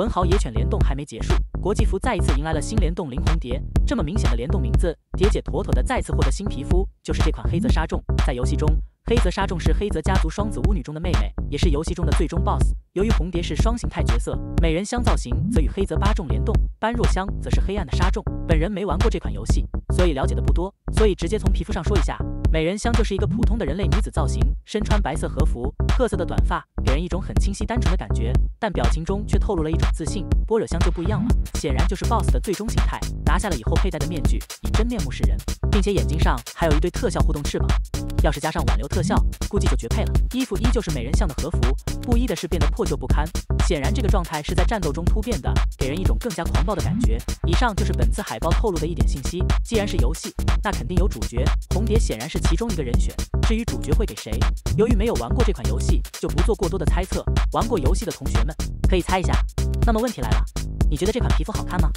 文豪野犬联动还没结束，国际服再一次迎来了新联动林红蝶。这么明显的联动名字，蝶姐妥妥的再次获得新皮肤，就是这款黑泽沙众。在游戏中，黑泽沙众是黑泽家族双子巫女中的妹妹，也是游戏中的最终 BOSS。由于红蝶是双形态角色，美人香造型则与黑泽八众联动，般若香则是黑暗的沙众。本人没玩过这款游戏，所以了解的不多，所以直接从皮肤上说一下。美人香就是一个普通的人类女子造型，身穿白色和服，褐色的短发，给人一种很清晰单纯的感觉，但表情中却透露了一种自信。般若香就不一样了，显然就是 BOSS 的最终形态，拿下了以后佩戴的面具以真面目示人，并且眼睛上还有一对特效互动翅膀，要是加上挽留特效，估计就绝配了。衣服依旧是美人像的和服，布衣的是变得破旧不堪，显然这个状态是在战斗中突变的，给人一种更加狂暴的感觉。以上就是本次海报透露的一点信息，既然是游戏，那肯定有主角，红蝶显然是。其中一个人选，至于主角会给谁，由于没有玩过这款游戏，就不做过多的猜测。玩过游戏的同学们可以猜一下。那么问题来了，你觉得这款皮肤好看吗？